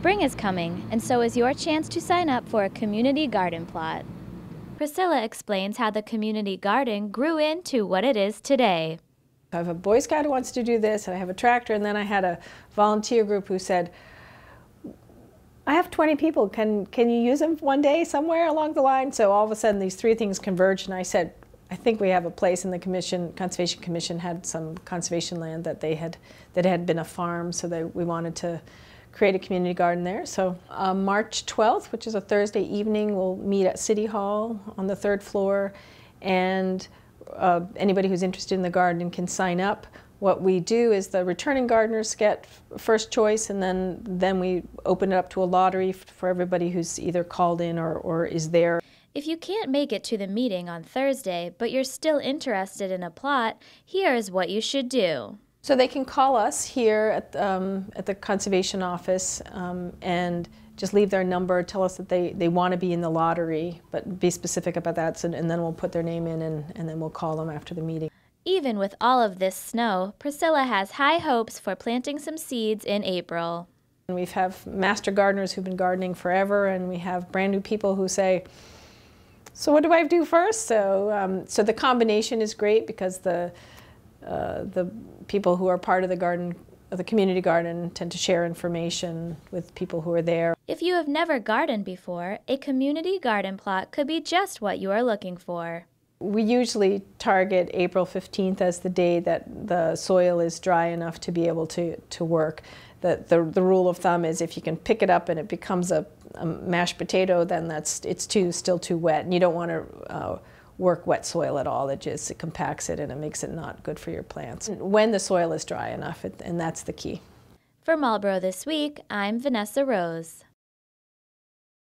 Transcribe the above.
Spring is coming, and so is your chance to sign up for a community garden plot. Priscilla explains how the community garden grew into what it is today. I have a Boy Scout who wants to do this, and I have a tractor, and then I had a volunteer group who said, I have 20 people, can, can you use them one day somewhere along the line? So all of a sudden these three things converged, and I said, I think we have a place in the commission, Conservation Commission had some conservation land that they had, that had been a farm, so that we wanted to create a community garden there. So uh, March 12th, which is a Thursday evening, we'll meet at City Hall on the third floor, and uh, anybody who's interested in the garden can sign up. What we do is the returning gardeners get first choice, and then then we open it up to a lottery for everybody who's either called in or, or is there. If you can't make it to the meeting on Thursday, but you're still interested in a plot, here's what you should do. So they can call us here at, um, at the conservation office um, and just leave their number, tell us that they, they want to be in the lottery, but be specific about that, so, and then we'll put their name in and, and then we'll call them after the meeting. Even with all of this snow, Priscilla has high hopes for planting some seeds in April. We have master gardeners who've been gardening forever, and we have brand new people who say, so what do I do first? So, um, so the combination is great because the, uh, the people who are part of the garden, of the community garden, tend to share information with people who are there. If you have never gardened before, a community garden plot could be just what you are looking for. We usually target April 15th as the day that the soil is dry enough to be able to, to work. The, the, the rule of thumb is if you can pick it up and it becomes a a mashed potato, then that's it's too still too wet, and you don't want to uh, work wet soil at all. It just it compacts it and it makes it not good for your plants. When the soil is dry enough, it, and that's the key. For Marlborough this week, I'm Vanessa Rose.